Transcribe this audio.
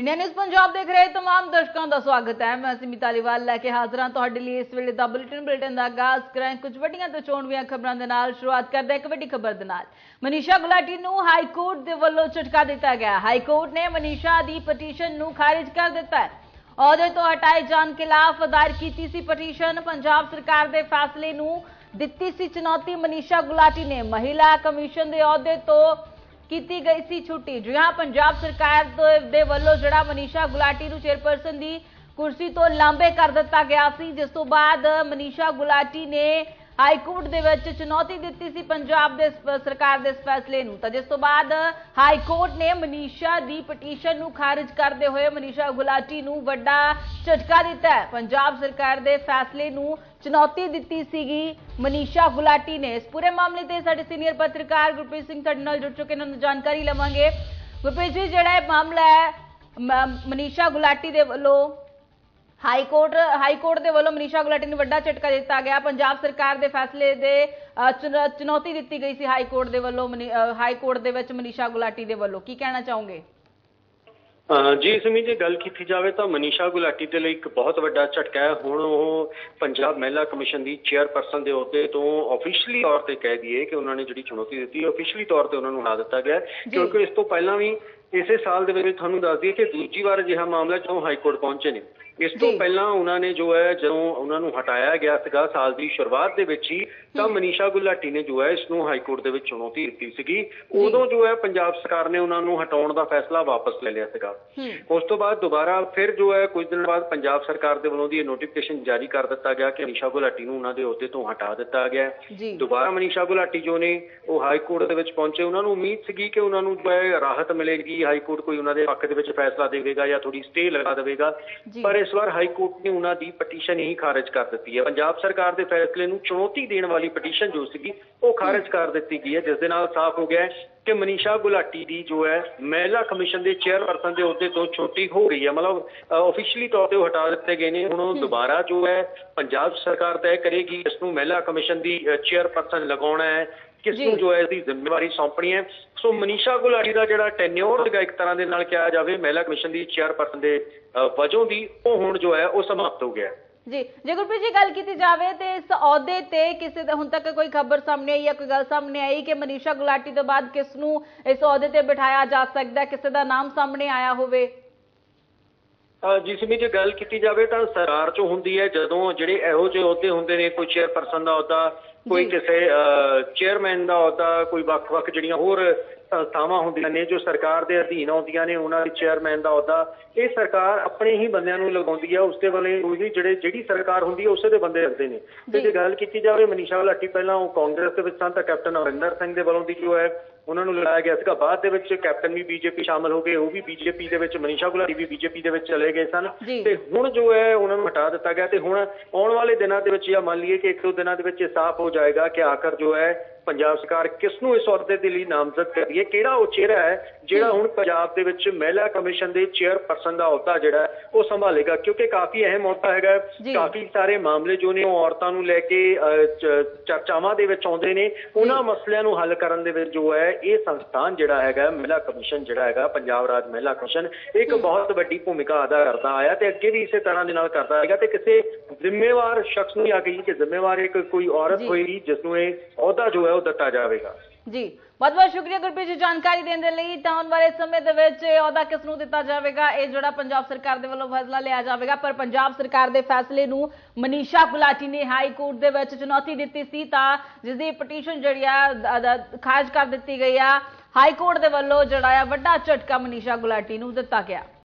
India news Punjab ਦੇਖ ਰਹੇ ਤਮਾਮ ਦਰਸ਼ਕਾਂ ਦਾ ਸਵਾਗਤ ਹੈ। ਮੈਂ ਸਿਮੀ ਧਾਲੀਵਾਲ ਲੈ ਕੇ ਹਾਜ਼ਰਾਂ ਤੁਹਾਡੇ ਲਈ ਇਸ ਵੇਲੇ ਦਾ ਬੁਲੇਟਿਨ ਬੁਲੇਟਿਨ ਦਾ ਆਗਾਜ਼ ਕਰਾਂ। ਕੁਝ ਵੱਡੀਆਂ ਤੇ ਚੋਣਵੀਆਂ ਖਬਰਾਂ ਦੇ ਨਾਲ ਸ਼ੁਰੂਆਤ ਕਰਦੇ ਇੱਕ ਵੱਡੀ ਖਬਰ ਦੇ ਨਾਲ। ਮਨੀਸ਼ਾ ਗੁਲਾਟੀ ਨੂੰ ਹਾਈ ਕੋਰਟ ਦੇ ਵੱਲੋਂ ਝਟਕਾ ਦਿੱਤਾ ਗਿਆ। ਹਾਈ ਕੋਰਟ ਨੇ ਮਨੀਸ਼ਾ ਦੀ ਪਟੀਸ਼ਨ ਨੂੰ ਖਾਰਿਜ ਕਰ ਦਿੱਤਾ ਹੈ। ਅਹੁਦੇ ਤੋਂ ਹਟਾਏ ਜਾਣ ਖਿਲਾਫ ਦਾਇਰ ਕੀਤੀ ਸੀ ਪਟੀਸ਼ਨ। ਪੰਜਾਬ ਸਰਕਾਰ ਦੇ ਫੈਸਲੇ ਨੂੰ ਦਿੱਤੀ ਸੀ ਚੁਣੌਤੀ ਮਨੀਸ਼ਾ ਗੁਲਾਟੀ ਨੇ। ਮਹਿਲਾ ਕਮਿਸ਼ਨ ਦੇ ਅਹੁਦੇ ਤੋਂ ਕੀਤੀ ਗਈ ਸੀ ਛੁੱਟੀ। ਜਿਹਾ ਪੰਜਾਬ ਸਰਕਾਰ ਦੇ- ਦੇ ਵੱਲੋਂ ਜਿਹੜਾ ਮਨੀਸ਼ਾ ਗੁਲਾਟੀ ਨੂੰ ਚੇਅਰਪਰਸਨ ਦੀ ਕੁਰਸੀ ਤੋਂ ਲਾਂਬੇ ਕਰ ਦਿੱਤਾ ਗਿਆ ਸੀ, ਜਿਸ ਤੋਂ ਬਾਅਦ ਮਨੀਸ਼ਾ ਗੁਲਾਟੀ ਨੇ ਹਾਈ ਕੋਰਟ ਦੇ ਵਿੱਚ ਚੁਣੌਤੀ ਦਿੱਤੀ ਸੀ ਪੰਜਾਬ ਦੇ ਸਰਕਾਰ ਦੇ ਇਸ ਫੈਸਲੇ ਨੂੰ। ਤਾਂ ਜਿਸ ਤੋਂ ਬਾਅਦ ਹਾਈ ਕੋਰਟ ਨੇ ਮਨੀਸ਼ਾ ਦੀ ਪਟੀਸ਼ਨ ਨੂੰ ਖਾਰਜ ਕਰਦੇ ਹੋਏ ਮਨੀਸ਼ਾ ਗੁਲਾਟੀ ਨੂੰ ਵੱਡਾ ਝਟਕਾ ਦਿੱਤਾ ਹੈ। ਪੰਜਾਬ ਸਰਕਾਰ ਦੇ ਫੈਸਲੇ ਨੂੰ ਚੁਣੌਤੀ ਦਿੱਤੀ ਸੀਗੀ ਮਨੀਸ਼ਾ ਗੁਲਾਟੀ ਨੇ। ਇਸ ਪੂਰੇ ਮਾਮਲੇ ਤੇ ਸਾਡੇ ਸੀਨੀਅਰ ਪੱਤਰਕਾਰ ਗੁਰਪ੍ਰੀਤ ਸਿੰਘ ਸਾਡੇ ਨਾਲ ਜੁੜ ਚੁੱਕੇ ਨੇ ਜਾਣਕਾਰੀ ਲਵਾਂਗੇ। ਗੁਰਪ੍ਰੀਤ ਜੀ, ਜਿਹੜਾ ਇਹ ਮਾਮਲਾ ਹੈ ਮਨੀਸ਼ਾ ਗੁਲਾਟੀ ਦੇ ਵੱਲੋਂ ਹਾਈ ਕੋਰਟ ਹਾਈ ਕੋਰਟ ਦੇ ਵੱਲੋਂ ਮਨੀਸ਼ਾ ਗੁਲਾਟੀ ਨੂੰ ਵੱਡਾ ਝਟਕਾ ਦਿੱਤਾ ਗਿਆ। ਪੰਜਾਬ ਸਰਕਾਰ ਦੇ ਫੈਸਲੇ ਦੇ ਚੁਣੌਤੀ ਦਿੱਤੀ ਗਈ ਸੀ ਹਾਈ ਕੋਰਟ ਦੇ ਵੱਲੋਂ ਹਾਈ ਕੋਰਟ ਦੇ ਵਿੱਚ ਮਨੀਸ਼ਾ ਗੁਲਾਟੀ ਦੇ ਵੱਲੋਂ। ਕੀ ਕਹਿਣਾ ਚਾਹੋਗੇ? ਜੀ ਸਮੀ ਜੇ ਗੱਲ ਕੀਤੀ ਜਾਵੇ ਤਾਂ ਮਨੀਸ਼ਾ ਗੁਲਾਟੀ ਦੇ ਲਈ ਇੱਕ ਬਹੁਤ ਵੱਡਾ ਝਟਕਾ ਹੈ। ਹੁਣ ਉਹ ਪੰਜਾਬ ਮਹਿਲਾ ਕਮਿਸ਼ਨ ਦੀ ਚੇਅਰਪਰਸਨ ਦੇ ਅਹੁਦੇ ਤੋਂ ਆਫੀਸ਼ੀਅਲੀ ਤੌਰ ਤੇ ਕਹਿ ਦਈਏ ਕਿ ਉਹਨਾਂ ਨੇ ਜਿਹੜੀ ਚੁਣੌਤੀ ਦਿੱਤੀ ਆਫੀਸ਼ੀਅਲੀ ਤੌਰ ਤੇ ਉਹਨਾਂ ਨੂੰ ਹਟਾ ਦਿੱਤਾ ਗਿਆ। ਕਿਉਂਕਿ ਇਸ ਤੋਂ ਪਹਿਲਾਂ ਵੀ ਇਸੇ ਸਾਲ ਦੇ ਵਿੱਚ ਤੁਹਾਨੂੰ ਦੱਸ ਦਈਏ ਕਿ ਦੂਜੀ ਵਾਰ ਅਜਿਹਾ ਮਾਮਲਾ ਜਦੋਂ ਹਾਈ ਕੋਰਟ ਪਹੁੰਚੇ ਨੇ। ਇਸ ਤੋਂ। ਪਹਿਲਾਂ ਉਹਨਾਂ ਨੇ ਜੋ ਹੈ ਜਦੋਂ ਉਹਨਾਂ ਨੂੰ ਹਟਾਇਆ ਗਿਆ ਸੀਗਾ ਸਾਲ ਦੀ ਸ਼ੁਰੂਆਤ ਦੇ ਵਿੱਚ ਹੀ ਤਾਂ ਮਨੀਸ਼ਾ ਗੁਲਾਟੀ ਨੇ ਜੋ ਹੈ ਇਸ ਨੂੰ ਹਾਈ ਕੋਰਟ ਦੇ ਵਿੱਚ ਚੁਣੌਤੀ ਦਿੱਤੀ ਸੀਗੀ। ਉਦੋਂ ਜੋ ਹੈ ਪੰਜਾਬ ਸਰਕਾਰ ਨੇ ਉਹਨਾਂ ਨੂੰ ਹਟਾਉਣ ਦਾ ਫੈਸਲਾ ਵਾਪਸ ਲੈ ਲਿਆ ਸੀਗਾ। ਉਸ ਤੋਂ ਬਾਅਦ ਦੁਬਾਰਾ ਫਿਰ ਜੋ ਹੈ ਕੁਝ ਦਿਨ ਬਾਅਦ ਪੰਜਾਬ ਸਰਕਾਰ ਦੇ ਵੱਲੋਂ ਦੀ ਇਹ ਨੋਟੀਫਿਕੇਸ਼ਨ ਜਾਰੀ ਕਰ ਦਿੱਤਾ ਗਿਆ ਕਿ ਮਨੀਸ਼ਾ ਗੁਲਾਟੀ ਨੂੰ ਉਹਨਾਂ ਦੇ ਅਹੁਦੇ ਤੋਂ ਹਟਾ ਦਿੱਤਾ ਗਿਆ ਦੁਬਾਰਾ ਮਨੀਸ਼ਾ ਗੁਲਾਟੀ ਜੋ ਨੇ ਉਹ ਹਾਈ ਕੋਰਟ ਦੇ ਵਿੱਚ ਪਹੁੰਚੇ। ਉਹਨਾਂ ਨੂੰ ਉਮੀਦ ਸੀਗੀ ਕਿ ਉਹਨਾਂ ਨੂੰ ਰਾਹਤ ਮਿਲੇਗੀ ਹਾਈ ਕੋਰਟ ਕੋਈ ਉਹਨਾਂ ਦੇ ਪੱਖ ਦੇ ਵਿੱਚ ਫੈਸਲਾ ਦੇਵੇਗਾ ਜਾਂ ਥੋੜੀ ਸਟੇ ਲਗਾ ਦੇਵੇਗਾ। ਪਰ ਇਸ ਵਾਰ ਹਾਈ ਕੋਰਟ ਨੇ ਉਹਨਾਂ ਦੀ ਪਟੀਸ਼ਨ ਹੀ ਖਾਰਜ ਕਰ ਦਿੱਤੀ ਹੈ। ਪੰਜਾਬ ਸਰਕਾਰ ਦੇ ਫੈਸਲੇ ਨੂੰ ਚੁਣੌਤੀ ਦੇਣ ਵਾਲੀ ਪਟੀਸ਼ਨ ਜੋ ਸੀਗੀ ਉਹ ਖਾਰਜ ਕਰ ਦਿੱਤੀ ਗਈ ਹੈ। ਜਿਸ ਦੇ ਨਾਲ ਸਾਫ਼ ਹੋ ਗਿਆ ਹੈ ਕਿ ਮਨੀਸ਼ਾ ਗੁਲਾਟੀ ਦੀ ਜੋ ਹੈ ਮਹਿਲਾ ਕਮਿਸ਼ਨ ਦੇ ਚੇਅਰਪਰਸਨ ਦੇ ਅਹੁਦੇ ਤੋਂ ਛੋਟੀ ਹੋ ਗਈ ਹੈ। ਮਤਲਬ ਆਫੀਸ਼ੀਅਲੀ ਤੌਰ ਤੇ ਉਹ ਹਟਾ ਦਿੱਤੇ ਗਏ ਨੇ। ਹੁਣ ਉਹ ਦੁਬਾਰਾ ਜੋ ਹੈ ਪੰਜਾਬ ਸਰਕਾਰ ਤੈਅ ਕਰੇਗੀ ਇਸ ਨੂੰ ਮਹਿਲਾ ਕਮਿਸ਼ਨ ਦੀ ਚੇਅਰਪਰਸਨ ਲਗਾਉਣਾ ਹੈ। ਕਿਸ ਨੂੰ ਜੀ। ਹੈ ਇਹਦੀ ਜ਼ਿੰਮੇਵਾਰੀ ਸੌਂਪਣੀ ਹੈ ਸੋ ਮਨੀਸ਼ਾ ਗੁਲਾਟੀ ਦਾ ਜਿਹੜਾ ਟੈਨਿਓਰ ਸੀਗਾ ਇੱਕ ਤਰ੍ਹਾਂ ਦੇ ਨਾਲ ਕਿਹਾ ਜਾਵੇ ਮਹਿਲਾ ਕਮਿਸ਼ਨ ਦੀ ਚੇਅਰਪਰਸਨ ਦੇ ਵਜੋਂ ਦੀ ਉਹ ਹੁਣ ਜੋ ਹੈ ਉਹ ਸਮਾਪਤ ਹੋ ਗਿਆ ਹੈ ਜੀ ਜੇ ਗੁਰਪ੍ਰੀਤ ਜੀ ਗੱਲ ਕੀਤੀ ਜਾਵੇ ਤੇ ਇਸ ਅਹੁਦੇ ਤੇ ਕਿਸੇ ਦਾ ਹੁਣ ਤੱਕ ਕੋਈ ਖਬਰ ਸਾਹਮਣੇ ਆਈ ਜਾਂ ਕੋਈ ਗੱਲ ਸਾਹਮਣੇ ਆਈ ਕਿ ਮਨੀਸ਼ਾ ਗੁਲਾਟੀ ਤੋਂ ਬਾਅਦ ਕਿਸ ਨੂੰ ਇਸ ਅਹੁਦੇ ਤੇ ਬਿਠਾਇਆ ਜਾ ਸਕਦਾ ਹੈ? ਕਿਸੇ ਦਾ ਨਾਮ ਸਾਹਮਣੇ ਆਇਆ ਹੋਵੇ ਜਿਸ ਵਿੱਚ ਗੱਲ ਕੀਤੀ ਜਾਵੇ ਤਾਂ ਸਰਕਾਰ ਚੋਂ ਹੁੰਦੀ ਹੈ ਜਦੋਂ ਜਿਹੜੇ ਇਹੋ ਜਿਹੇ ਅਹੁਦੇ ਹੁੰਦੇ ਨੇ ਕੋਈ ਚੇਅਰਪਰਸਨ ਦਾ ਅਹੁਦਾ ਕੋਈ ਜੀ। ਕਿਸੇ ਚੇਅਰਮੈਨ ਦਾ ਅਹੁਦਾ ਕੋਈ ਵੱਖ-ਵੱਖ ਜਿਹੜੀਆਂ ਹੋਰ ਸੰਸਥਾਵਾਂ ਹੁੰਦੀਆਂ ਨੇ ਜੋ ਸਰਕਾਰ ਦੇ ਅਧੀਨ ਆਉਂਦੀਆਂ ਨੇ ਉਹਨਾਂ ਦੇ ਚੇਅਰਮੈਨ ਦਾ ਅਹੁਦਾ ਇਹ ਸਰਕਾਰ ਆਪਣੇ ਹੀ ਬੰਦਿਆਂ ਨੂੰ ਲਗਾਉਂਦੀ ਹੈ ਉਸਦੇ ਵੱਲੇ ਉਹੀ ਜਿਹੜੇ ਜਿਹੜੀ ਸਰਕਾਰ ਹੁੰਦੀ ਹੈ ਉਸੇ ਦੇ ਬੰਦੇ ਰੱਖਦੇ ਨੇ ਤੇ ਜੀ। ਜੇ ਗੱਲ ਕੀਤੀ ਜਾਵੇ ਮਨੀਸ਼ਾ ਗੁਲਾਟੀ ਪਹਿਲਾਂ ਉਹ ਕਾਂਗਰਸ ਦੇ ਵਿੱਚ ਸਨ ਤਾਂ ਕੈਪਟਨ ਅਮਰਿੰਦਰ ਸਿੰਘ ਦੇ ਵੱਲੋਂ ਦੀ ਜੋ ਹੈ ਉਹਨਾਂ ਨੂੰ ਲੜਾਇਆ ਗਿਆ ਸੀਗਾ। ਬਾਅਦ ਦੇ ਵਿੱਚ ਕੈਪਟਨ ਵੀ ਬੀਜੇਪੀ ਸ਼ਾਮਲ ਹੋ ਗਏ ਉਹ ਵੀ ਬੀਜੇਪੀ ਦੇ ਵਿੱਚ ਮਨੀਸ਼ਾ ਗੁਲਾਟੀ ਵੀ ਬੀਜੇਪੀ ਦੇ ਵਿੱਚ ਚਲੇ ਗਏ ਸਨ। ਤੇ ਹੁਣ ਜੋ ਹੈ ਉਹਨਾਂ ਨੂੰ ਹਟਾ ਦਿੱਤਾ ਗਿਆ। ਤੇ ਹੁਣ ਆਉਣ ਵਾਲੇ ਦਿਨਾਂ ਦੇ ਵਿੱਚ ਜਾਂ ਮੰਨ ਲਈਏ ਕਿ ਇੱਕ ਦੋ ਦਿਨਾਂ ਦੇ ਵਿੱਚ ਇਹ ਸਾਫ਼ ਹੋ ਜਾਏਗਾ ਕਿ ਆਖਰ ਜੋ ਹੈ ਪੰਜਾਬ ਸਰਕਾਰ ਕਿਸ ਨੂੰ ਇਸ ਅਹੁਦੇ ਦੇ ਲਈ ਨਾਮਜ਼ਦ ਕਰੀ ਹੈ? ਕਿਹੜਾ ਉਹ ਚਿਹਰਾ ਹੈ ਜਿਹੜਾ ਹੁਣ ਪੰਜਾਬ ਦੇ ਵਿੱਚ ਮਹਿਲਾ ਕਮਿਸ਼ਨ ਦੇ ਚੇਅਰਪਰਸਨ ਦਾ ਅਹੁਦਾ ਜਿਹੜਾ ਉਹ ਸੰਭਾਲੇਗਾ? ਕਿਉਂਕਿ ਕਾਫੀ ਅਹਿਮ ਅਹੁਦਾ ਹੈਗਾ। ਕਾਫੀ ਸਾਰੇ ਮਾਮਲੇ ਜੋ ਨੇ ਉਹ ਔਰਤਾਂ ਨੂੰ ਲੈ ਕੇ ਚਰਚਾਵਾਂ ਦੇ ਵਿੱਚ ਆਉਂਦੇ ਨੇ। ਉਹਨਾਂ ਮਸਲਿਆਂ ਨੂੰ ਹੱਲ ਕਰਨ ਦੇ ਵਿੱਚ ਜੋ ਹੈ ਇਹ ਸੰਸਥਾਨ ਜਿਹੜਾ ਹੈਗਾ ਮਹਿਲਾ ਕਮਿਸ਼ਨ ਜਿਹੜਾ ਹੈਗਾ ਪੰਜਾਬ ਰਾਜ ਮਹਿਲਾ ਕਮਿਸ਼ਨ ਇੱਕ ਬਹੁਤ ਵੱਡੀ ਭੂਮਿਕਾ ਅਦਾ ਕਰਦਾ ਆਇਆ ਤੇ ਅੱਗੇ ਵੀ ਇਸੇ ਤਰ੍ਹਾਂ ਦੇ ਨਾਲ ਕਰਦਾ ਰਹੇਗਾ ਤੇ ਕਿਸੇ ਜ਼ਿੰਮੇਵਾਰ ਸ਼ਖਸ ਨੂੰ ਆ ਗਈ ਕਿ ਜ਼ਿੰਮੇਵਾਰ ਇੱਕ ਕੋਈ ਔਰਤ। ਹੋਏਗੀ ਜਿਸ ਨੂੰ ਇਹ ਅਹੁਦਾ ਜੋ ਹੈ ਉਹ ਦਿੱਤਾ ਜਾਵੇਗਾ। ਜੀ, ਬਹੁਤ ਬਹੁਤ ਸ਼ੁਕਰੀਆ ਗੁਰਪ੍ਰੀਤ ਜੀ ਜਾਣਕਾਰੀ ਦੇਣ ਦੇ ਲਈ। ਤਾਂ ਆਉਣ ਵਾਲੇ ਸਮੇਂ ਦੇ ਵਿੱਚ ਇਹ ਅਹੁਦਾ ਕਿਸ ਨੂੰ ਦਿੱਤਾ ਜਾਵੇਗਾ, ਇਹ ਜਿਹੜਾ ਪੰਜਾਬ ਸਰਕਾਰ ਦੇ ਵੱਲੋਂ ਫੈਸਲਾ ਲਿਆ ਜਾਵੇਗਾ। ਪਰ ਪੰਜਾਬ ਸਰਕਾਰ ਦੇ ਫੈਸਲੇ ਨੂੰ ਮਨੀਸ਼ਾ ਗੁਲਾਟੀ ਨੇ ਹਾਈ ਕੋਰਟ ਦੇ ਵਿੱਚ ਚੁਣੌਤੀ ਦਿੱਤੀ ਸੀ। ਤਾਂ ਜਿਸ ਦੀ ਪਟੀਸ਼ਨ ਜਿਹੜੀ ਆ ਖਾਰਜ ਕਰ ਦਿੱਤੀ ਗਈ ਆ। ਹਾਈ ਕੋਰਟ ਦੇ ਵੱਲੋਂ ਜਿਹੜਾ ਆ ਵੱਡਾ ਝਟਕਾ ਮਨੀਸ਼ਾ ਗੁਲਾਟੀ ਨੂੰ ਦਿੱਤਾ ਗਿਆ।